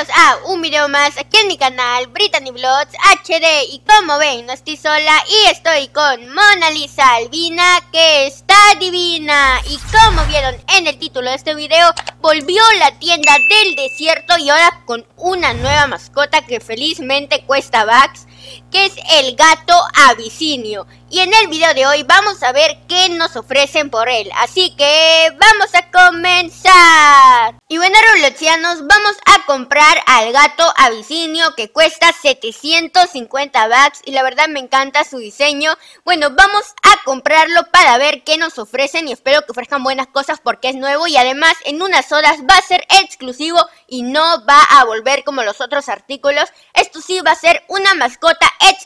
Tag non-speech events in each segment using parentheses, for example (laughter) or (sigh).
bienvenidos a un video más aquí en mi canal Brittany Vlogs HD Y como ven, no estoy sola y estoy con Mona Lisa Albina que está divina Y como vieron en el título de este video, volvió la tienda del desierto Y ahora con una nueva mascota que felizmente cuesta bucks que es el gato abisinio. Y en el video de hoy vamos a ver qué nos ofrecen por él. Así que vamos a comenzar. Y bueno, Robloxianos, vamos a comprar al gato abisinio que cuesta 750 bucks. Y la verdad me encanta su diseño. Bueno, vamos a comprarlo para ver qué nos ofrecen. Y espero que ofrezcan buenas cosas porque es nuevo. Y además en unas horas va a ser exclusivo y no va a volver como los otros artículos. Esto sí va a ser una mascota exclusiva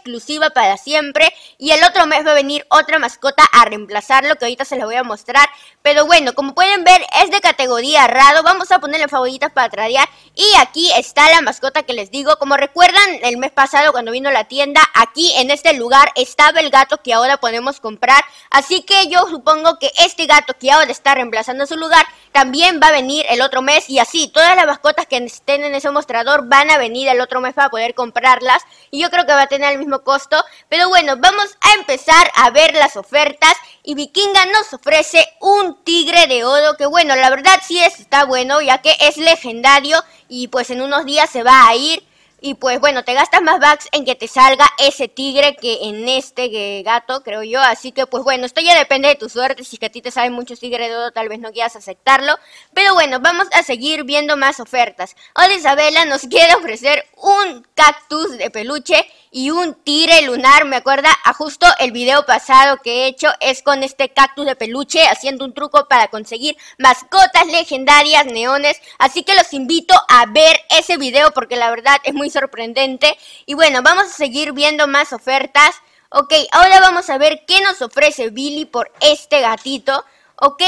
para siempre y el otro mes va a venir otra mascota a reemplazarlo que ahorita se lo voy a mostrar. Pero bueno, como pueden ver es de categoría raro, vamos a ponerle favoritas para tradear y aquí está la mascota que les digo. Como recuerdan el mes pasado cuando vino la tienda, aquí en este lugar estaba el gato que ahora podemos comprar. Así que yo supongo que este gato que ahora está reemplazando su lugar también va a venir el otro mes y así todas las mascotas que estén en ese mostrador van a venir el otro mes para poder comprarlas y yo creo que va a tener el mismo costo, pero bueno, vamos a empezar a ver las ofertas y Vikinga nos ofrece un tigre de oro que bueno, la verdad sí está bueno ya que es legendario y pues en unos días se va a ir y pues bueno, te gastas más bucks en que te salga ese tigre que en este gato, creo yo. Así que pues bueno, esto ya depende de tu suerte. Si que a ti te salen muchos tigres de oro, tal vez no quieras aceptarlo. Pero bueno, vamos a seguir viendo más ofertas. Ahora Isabela nos (laughs) quiere ofrecer un cactus de peluche y un tigre lunar. Me acuerda a justo el video pasado que he hecho es con este cactus de peluche haciendo un truco para conseguir mascotas legendarias neones. Así que los invito a ver ese video porque la verdad es muy sorprendente. Y bueno, vamos a seguir viendo más ofertas. Ok, ahora vamos a ver qué nos ofrece Billy por este gatito. Ok,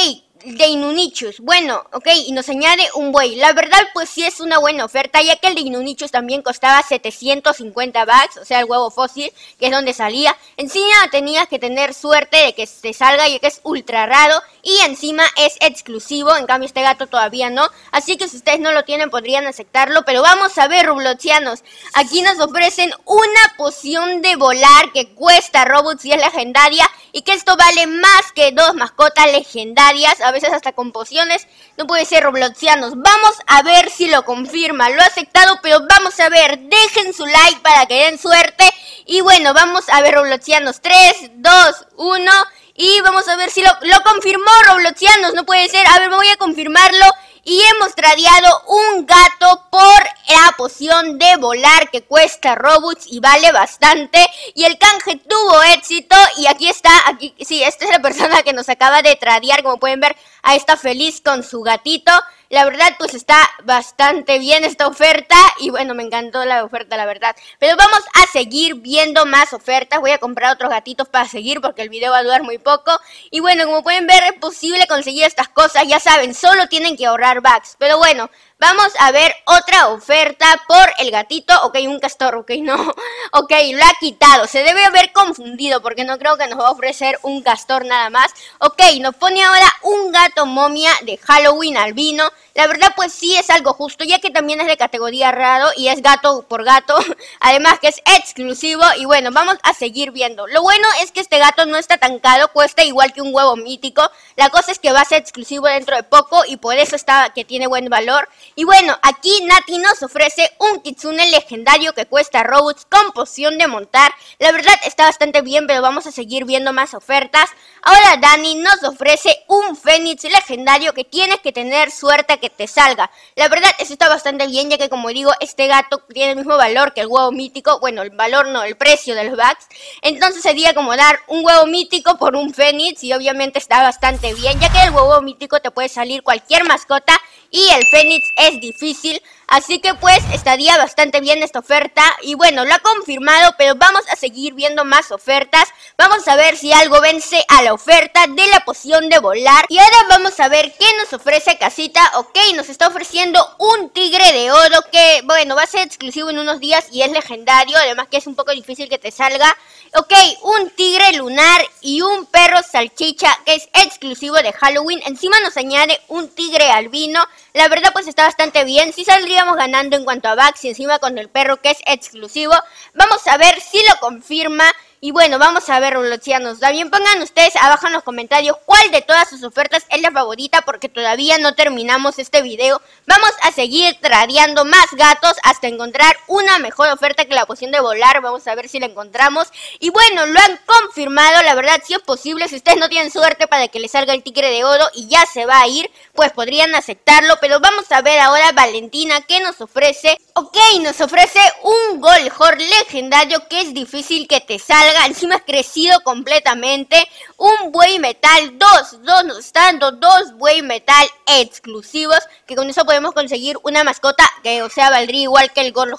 de Inunichus. Bueno, ok, y nos añade un buey. La verdad, pues sí es una buena oferta, ya que el de Inunichus también costaba 750 bucks, o sea, el huevo fósil, que es donde salía. Encima tenías que tener suerte de que se salga, ya que es ultra raro. Y encima es exclusivo, en cambio este gato todavía no. Así que si ustedes no lo tienen, podrían aceptarlo. Pero vamos a ver, Robloxianos. Aquí nos ofrecen una poción de volar que cuesta Robux y es legendaria. Y que esto vale más que dos mascotas legendarias a veces hasta con pociones. No puede ser Robloxianos. Vamos a ver si lo confirma. Lo ha aceptado, pero vamos a ver. Dejen su like para que den suerte. Y bueno, vamos a ver Robloxianos. 3, 2, 1. Y vamos a ver si lo, lo confirmó Robloxianos. No puede ser. A ver, voy a confirmarlo. Y hemos tradeado un gato por la poción de volar que cuesta Robux y vale bastante. Y el canje tuvo éxito y aquí está, aquí, sí, esta es la persona que nos acaba de tradear, como pueden ver, está feliz con su gatito. La verdad, pues está bastante bien esta oferta. Y bueno, me encantó la oferta, la verdad. Pero vamos a seguir viendo más ofertas. Voy a comprar otros gatitos para seguir porque el video va a durar muy poco. Y bueno, como pueden ver, es posible conseguir estas cosas. Ya saben, solo tienen que ahorrar bucks. Pero bueno, Vamos a ver otra oferta por el gatito. Ok, un castor, ok, no. (laughs) Ok, lo ha quitado. Se debe haber confundido porque no creo que nos va a ofrecer un castor nada más. Ok, nos pone ahora un gato momia de Halloween albino. La verdad pues sí es algo justo, ya que también es de categoría raro y es gato por gato. (laughs) Además que es exclusivo y bueno, vamos a seguir viendo. Lo bueno es que este gato no está tan caro, cuesta igual que un huevo mítico. La cosa es que va a ser exclusivo dentro de poco y por eso está que tiene buen valor. Y bueno, aquí Nati nos ofrece un kitsune legendario que cuesta Robux con poción de montar. La verdad está bastante bien, pero vamos a seguir viendo más ofertas. Ahora Dani nos ofrece un fénix legendario que tienes que tener suerte que te salga. La verdad, eso está bastante bien, ya que como digo, este gato tiene el mismo valor que el huevo mítico. Bueno, el valor no, el precio de los bugs. Entonces sería como dar un huevo mítico por un fénix y obviamente está bastante bien, ya que el huevo mítico te puede salir cualquier mascota y el fénix es difícil. Así que pues estaría bastante bien esta oferta y bueno, lo ha confirmado, pero vamos a seguir viendo más ofertas. Vamos a ver si algo vence a la oferta de la poción de volar. Y ahora vamos a ver qué nos ofrece Casita. Ok, nos está ofreciendo un tigre de oro que, bueno, va a ser exclusivo en unos días y es legendario. Además que es un poco difícil que te salga. Ok, un tigre lunar y un perro salchicha que es exclusivo de Halloween. Encima nos añade un tigre albino. La verdad pues está bastante bien. Si saldría íbamos ganando en cuanto a backs y encima con el perro que es exclusivo. Vamos a ver si lo confirma. Y bueno, vamos a ver, Robloxianos. También pongan ustedes abajo en los comentarios cuál de todas sus ofertas es la favorita porque todavía no terminamos este video. Vamos a seguir tradeando más gatos hasta encontrar una mejor oferta que la poción de volar. Vamos a ver si la encontramos. Y bueno, lo han confirmado, la verdad, si es posible. Si ustedes no tienen suerte para que les salga el tigre de oro y ya se va a ir, pues podrían aceptarlo. Pero vamos a ver ahora Valentina qué nos ofrece. Ok, nos ofrece un Gold legendario que es difícil que te salga encima crecido completamente. Un buey metal, dos, dos, nos están dos buey metal exclusivos, que con eso podemos conseguir una mascota que, o sea, valdría igual que el Gold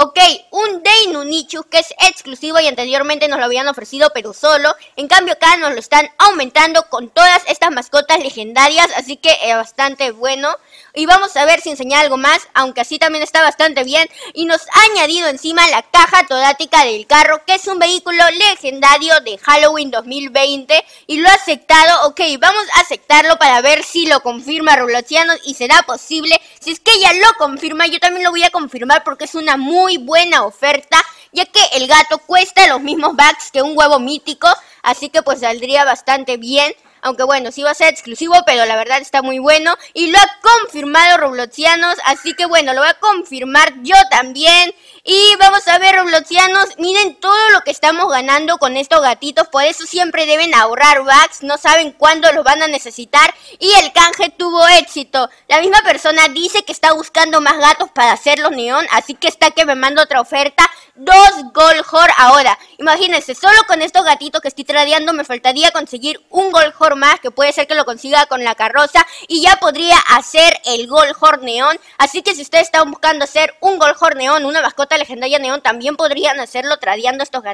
Ok, un Nichu que es exclusivo y anteriormente nos lo habían ofrecido pero solo. En cambio acá nos lo están aumentando con todas estas mascotas legendarias, así que es bastante bueno. Y vamos a ver si enseña algo más, aunque así también está bastante bien. Y nos ha añadido encima la caja todática del carro, que es un vehículo legendario de Halloween 2020. Y lo ha aceptado, ok, vamos a aceptarlo para ver si lo confirma Robloxianos y será posible. Si es que ella lo confirma, yo también lo voy a confirmar porque es una muy buena oferta, ya que el gato cuesta los mismos bucks que un huevo mítico, así que pues saldría bastante bien. Aunque bueno, sí va a ser exclusivo, pero la verdad está muy bueno. Y lo ha confirmado Robloxianos, así que bueno, lo voy a confirmar yo también. Y vamos a ver, Robloxianos, miren que estamos ganando con estos gatitos. Por eso siempre deben ahorrar bucks, no saben cuándo los van a necesitar. Y el canje tuvo éxito. La misma persona dice que está buscando más gatos para hacerlos neón, así que está que me manda otra oferta. Dos Gold Hor ahora. Imagínense, solo con estos gatitos que estoy tradeando me faltaría conseguir un Gold Hor más, que puede ser que lo consiga con la carroza. Y ya podría hacer el Gold Hor neón. Así que si ustedes están buscando hacer un Gold Hor neón, una mascota legendaria neón también podrían hacerlo tradeando estos gatitos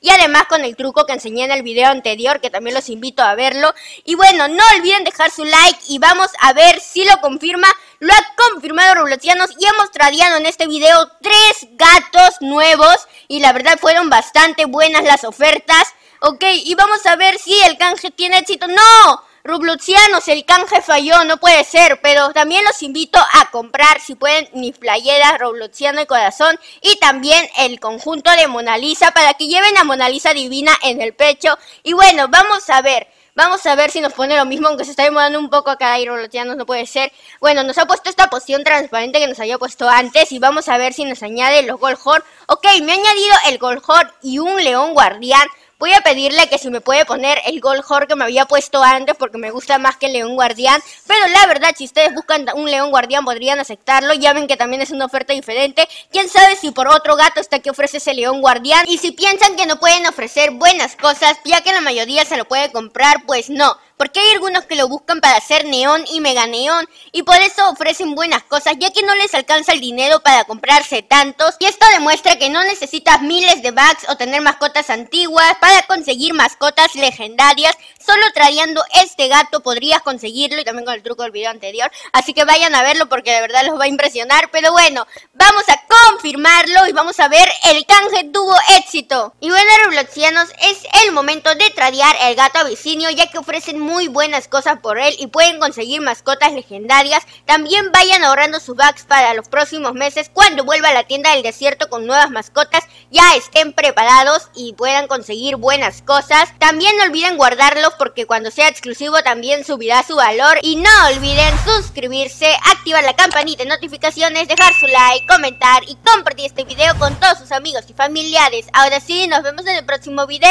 y además con el truco que enseñé en el video anterior que también los invito a verlo. Y bueno no olviden dejar su like y vamos a ver si lo confirma. Lo ha confirmado Robloxianos y hemos tradeado en este video tres gatos nuevos. Y la verdad fueron bastante buenas las ofertas. Ok y vamos a ver si el canje tiene éxito. ¡no! Robloxianos, el canje falló, no puede ser, pero también los invito a comprar, si pueden, mis playeras Robloxiano y Corazón y también el conjunto de Mona Lisa para que lleven a Mona Lisa Divina en el pecho. Y bueno, vamos a ver. Vamos a ver si nos pone lo mismo, aunque se está demorando un poco acá y Robloxianos, no puede ser. Bueno, nos ha puesto esta poción transparente que nos había puesto antes y vamos a ver si nos añade los Gold Horn. Ok, me ha añadido el Gold Horn y un León Guardián. Voy a pedirle que si me puede poner el Gold Hor que me había puesto antes porque me gusta más que el León Guardián. Pero la verdad, si ustedes buscan un León Guardián podrían aceptarlo. Ya ven que también es una oferta diferente. Quién sabe si por otro gato está que ofrece ese León Guardián. Y si piensan que no pueden ofrecer buenas cosas, ya que la mayoría se lo puede comprar, pues no porque hay algunos que lo buscan para hacer neón y mega neón y por eso ofrecen buenas cosas ya que no les alcanza el dinero para comprarse tantos y esto demuestra que no necesitas miles de bugs o tener mascotas antiguas para conseguir mascotas legendarias solo trayendo este gato podrías conseguirlo y también con el truco del video anterior así que vayan a verlo porque de verdad los va a impresionar pero bueno vamos a confirmarlo y vamos a ver el canje tuvo éxito y bueno Robloxianos es el momento de tradear el gato avicinio ya que ofrecen muy buenas cosas por él y pueden conseguir mascotas legendarias. También vayan ahorrando sus bugs para los próximos meses cuando vuelva a la tienda del desierto con nuevas mascotas. Ya estén preparados y puedan conseguir buenas cosas. También no olviden guardarlos porque cuando sea exclusivo también subirá su valor. Y no olviden suscribirse, activar la campanita de notificaciones, dejar su like, comentar y compartir este video con todos sus amigos y familiares. Ahora sí, nos vemos en el próximo video.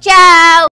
¡Chao!